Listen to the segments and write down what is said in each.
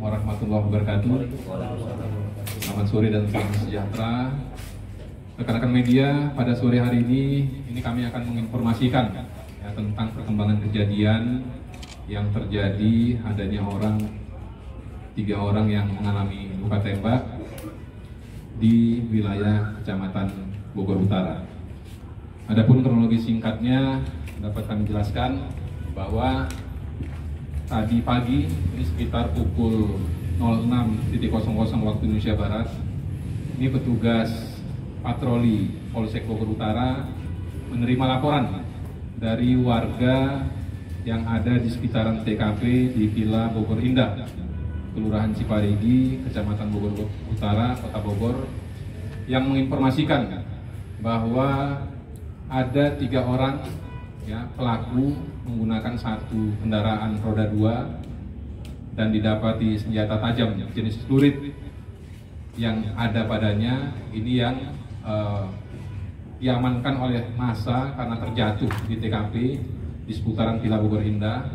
warahmatullahi wabarakatuh. Selamat sore dan salam sejahtera. Rekan-rekan media, pada sore hari ini ini kami akan menginformasikan ya, tentang perkembangan kejadian yang terjadi adanya orang tiga orang yang mengalami luka tembak di wilayah Kecamatan Bogor Utara. Adapun kronologi singkatnya dapat kami jelaskan bahwa tadi pagi ini sekitar pukul 06.00 waktu Indonesia Barat ini petugas patroli Polsek Bogor Utara menerima laporan dari warga yang ada di sekitaran TKP di Villa Bogor Indah, Kelurahan Ciparigi, Kecamatan Bogor Utara, Kota Bogor, yang menginformasikan bahwa ada tiga orang ya, pelaku menggunakan satu kendaraan roda dua dan didapati senjata tajam jenis celurit yang ada padanya ini yang uh, diamankan oleh masa karena terjatuh di TKP di seputaran Villa Bogor Indah.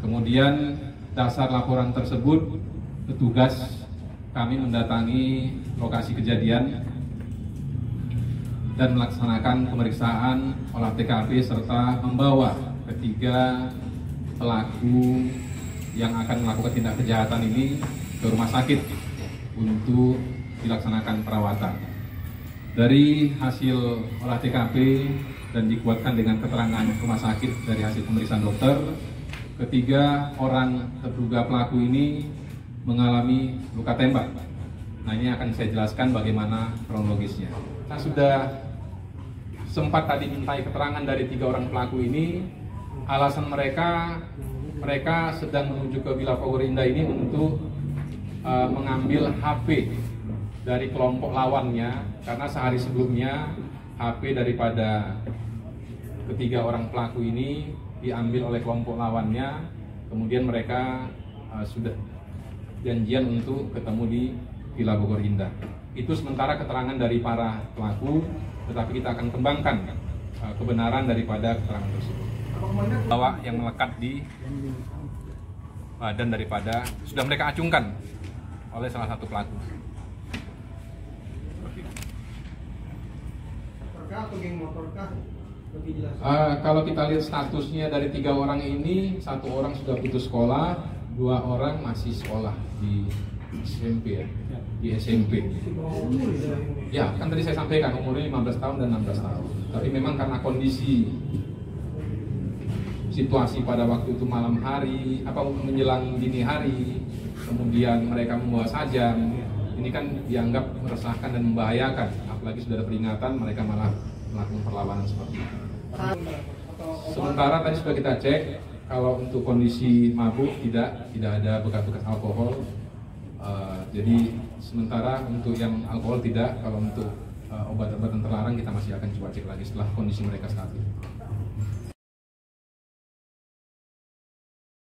Kemudian dasar laporan tersebut petugas kami mendatangi lokasi kejadian dan melaksanakan pemeriksaan olah TKP serta membawa ketiga pelaku yang akan melakukan tindak kejahatan ini ke rumah sakit untuk dilaksanakan perawatan. Dari hasil olah TKP dan dikuatkan dengan keterangan rumah sakit dari hasil pemeriksaan dokter, ketiga orang terduga pelaku ini mengalami luka tembak. Nah ini akan saya jelaskan bagaimana kronologisnya. Saya sudah sempat tadi mintai keterangan dari tiga orang pelaku ini. Alasan mereka mereka sedang menuju ke Villa Bogor Indah ini untuk uh, mengambil HP dari kelompok lawannya. Karena sehari sebelumnya HP daripada ketiga orang pelaku ini diambil oleh kelompok lawannya. Kemudian mereka uh, sudah janjian untuk ketemu di Villa Bogor Indah itu sementara keterangan dari para pelaku tetapi kita akan kembangkan uh, kebenaran daripada keterangan tersebut. Bahwa yang melekat di badan daripada sudah mereka acungkan oleh salah satu pelaku. Uh, kalau kita lihat statusnya dari tiga orang ini, satu orang sudah putus sekolah, dua orang masih sekolah di SMP ya di SMP. Ya, kan tadi saya sampaikan umurnya 15 tahun dan 16 tahun. Tapi memang karena kondisi situasi pada waktu itu malam hari, apa menjelang dini hari, kemudian mereka membawa sajam, ini kan dianggap meresahkan dan membahayakan. Apalagi sudah ada peringatan, mereka malah melakukan perlawanan seperti itu. Sementara tadi sudah kita cek, kalau untuk kondisi mabuk tidak tidak ada bekas-bekas alkohol, Uh, jadi sementara untuk yang alkohol tidak, kalau untuk uh, obat-obatan terlarang kita masih akan coba cek lagi setelah kondisi mereka ini.